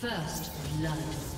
First blood.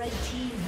Red team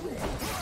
Cool.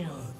Kill.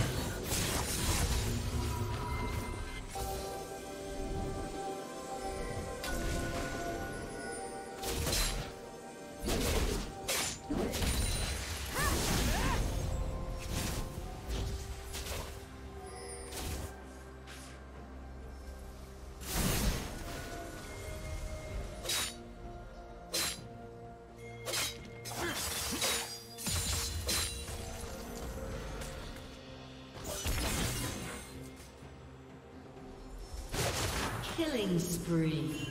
Killing spree.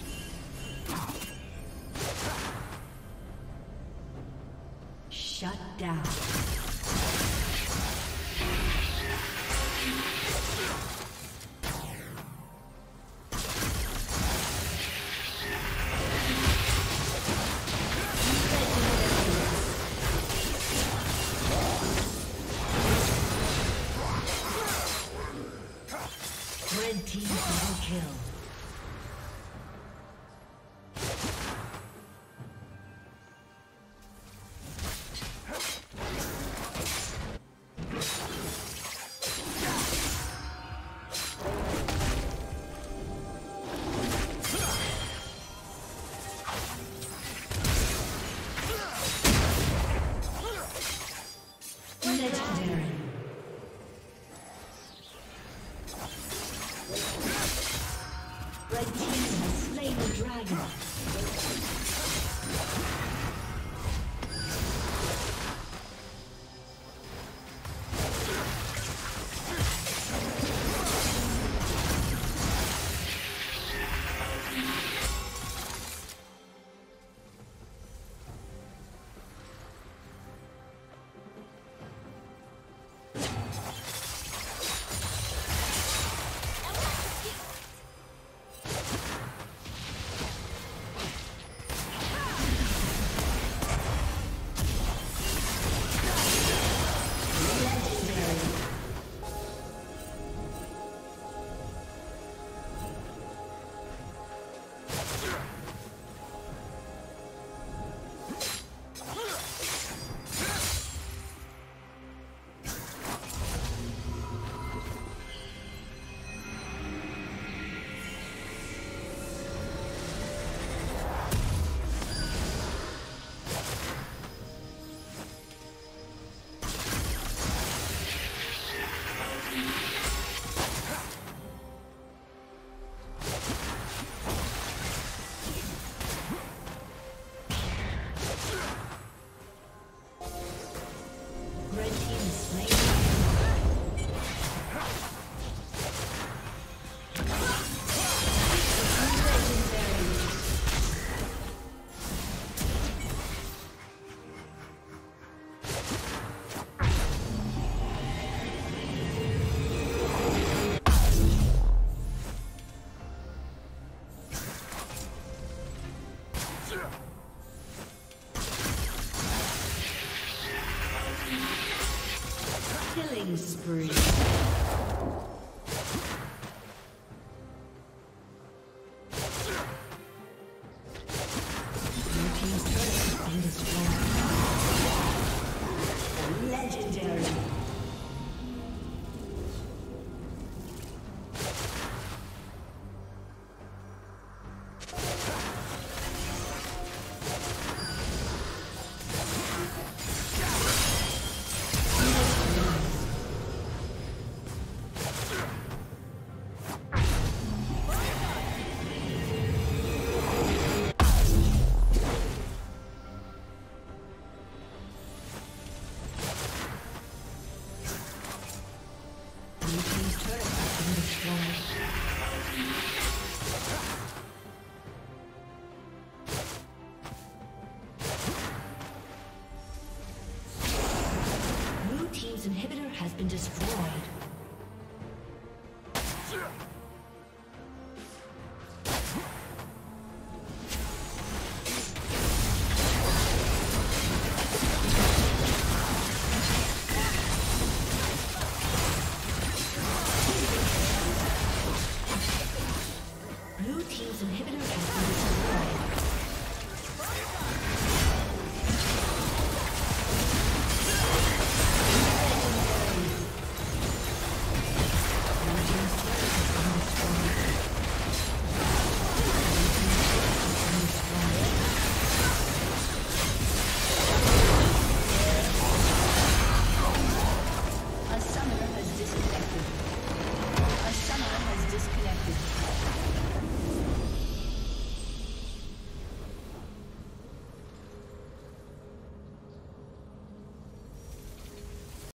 Legendary. Killing spree. inhibitor